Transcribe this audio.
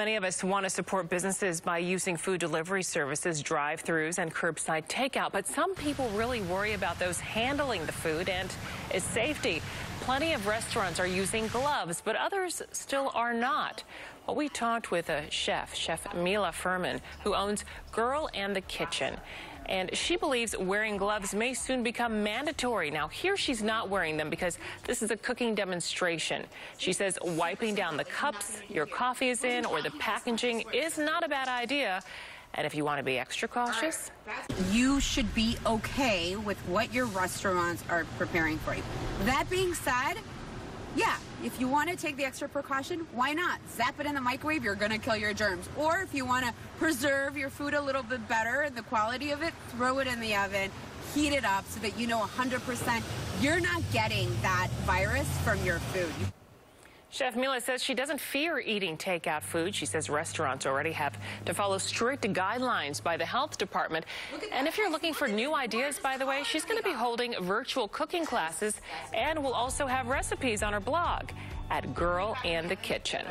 Many of us want to support businesses by using food delivery services, drive-throughs, and curbside takeout. But some people really worry about those handling the food and its safety. Plenty of restaurants are using gloves, but others still are not. Well, we talked with a chef, Chef Mila Furman, who owns Girl and the Kitchen and she believes wearing gloves may soon become mandatory. Now, here she's not wearing them because this is a cooking demonstration. She says wiping down the cups your coffee is in or the packaging is not a bad idea. And if you want to be extra cautious, you should be okay with what your restaurants are preparing for you. That being said, yeah, if you want to take the extra precaution, why not? Zap it in the microwave, you're going to kill your germs. Or if you want to preserve your food a little bit better, the quality of it, throw it in the oven, heat it up so that you know 100% you're not getting that virus from your food. Chef Mila says she doesn't fear eating takeout food. She says restaurants already have to follow strict guidelines by the health department. And if you're looking for new ideas, by the way, she's going to be holding virtual cooking classes and will also have recipes on her blog at Girl and the Kitchen.